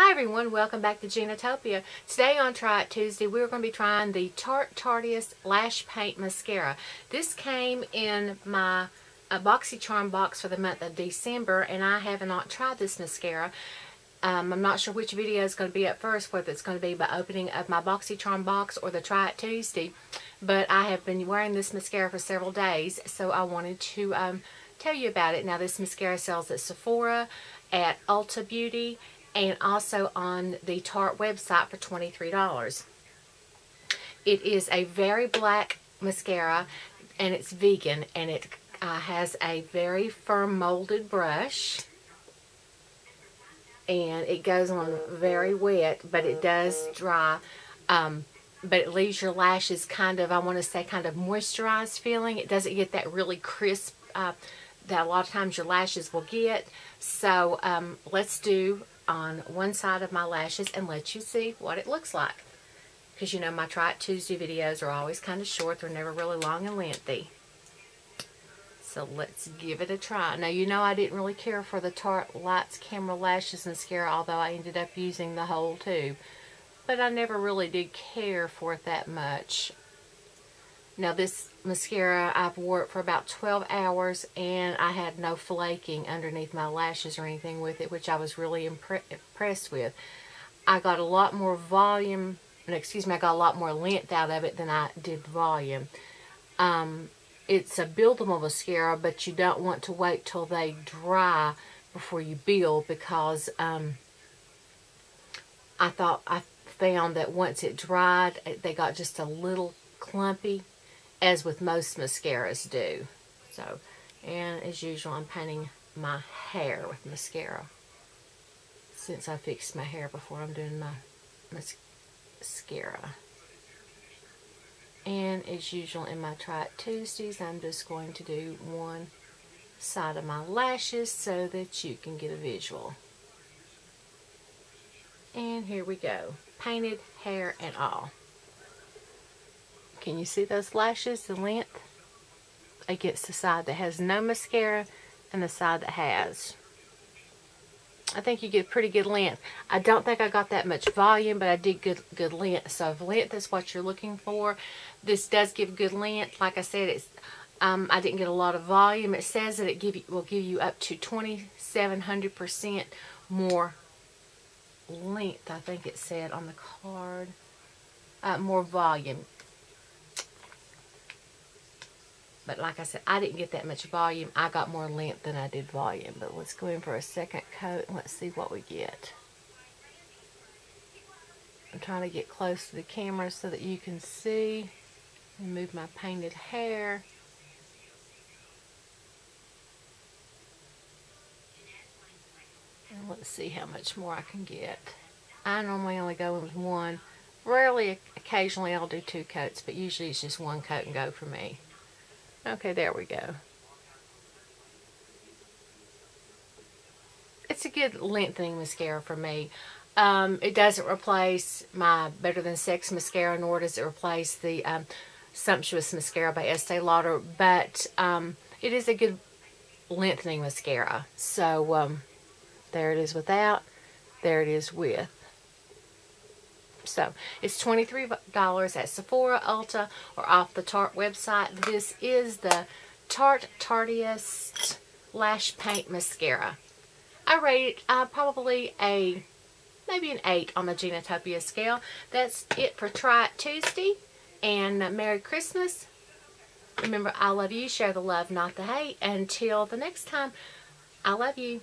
Hi everyone, welcome back to Ginatopia. Today on Try It Tuesday, we're going to be trying the Tarte Tarteist Lash Paint Mascara. This came in my uh, BoxyCharm box for the month of December, and I have not tried this mascara. Um, I'm not sure which video is going to be up first, whether it's going to be by opening of my BoxyCharm box or the Try It Tuesday, but I have been wearing this mascara for several days, so I wanted to um, tell you about it. Now, this mascara sells at Sephora, at Ulta Beauty, and also on the Tarte website for $23. It is a very black mascara and it's vegan and it uh, has a very firm molded brush. And it goes on very wet but it does dry um, but it leaves your lashes kind of I want to say kind of moisturized feeling. It doesn't get that really crisp uh, that a lot of times your lashes will get. So um, let's do on one side of my lashes and let you see what it looks like. Because you know my Try It Tuesday videos are always kind of short. They're never really long and lengthy. So let's give it a try. Now you know I didn't really care for the Tarte Lights Camera Lashes Mascara although I ended up using the whole tube. But I never really did care for it that much. Now this mascara, I've wore it for about 12 hours and I had no flaking underneath my lashes or anything with it, which I was really impre impressed with. I got a lot more volume, excuse me, I got a lot more length out of it than I did volume. Um, it's a buildable mascara, but you don't want to wait till they dry before you build because um, I thought I found that once it dried, they got just a little clumpy as with most mascaras do. So, and as usual, I'm painting my hair with mascara. Since I fixed my hair before I'm doing my mascara. And as usual in my Try It Tuesdays, I'm just going to do one side of my lashes so that you can get a visual. And here we go. Painted hair and all. Can you see those lashes, the length? Against the side that has no mascara and the side that has. I think you get pretty good length. I don't think I got that much volume, but I did good good length. So if length is what you're looking for, this does give good length. Like I said, it's um, I didn't get a lot of volume. It says that it give you, will give you up to 2,700% more length, I think it said on the card. Uh, more volume. But like I said, I didn't get that much volume. I got more length than I did volume. But let's go in for a second coat and let's see what we get. I'm trying to get close to the camera so that you can see. Move my painted hair. And let's see how much more I can get. I normally only go in with one. Rarely, occasionally I'll do two coats, but usually it's just one coat and go for me. Okay, there we go. It's a good lengthening mascara for me. Um, it doesn't replace my Better Than Sex mascara, nor does it replace the um, Sumptuous Mascara by Estee Lauder, but um, it is a good lengthening mascara. So, there it is without, there it is with. So it's $23 at Sephora, Ulta, or off the Tarte website. This is the Tarte Tarteist Lash Paint Mascara. I rate it uh, probably a, maybe an 8 on the Ginatopia scale. That's it for Try It Tuesday. And Merry Christmas. Remember, I love you. Share the love, not the hate. Until the next time, I love you.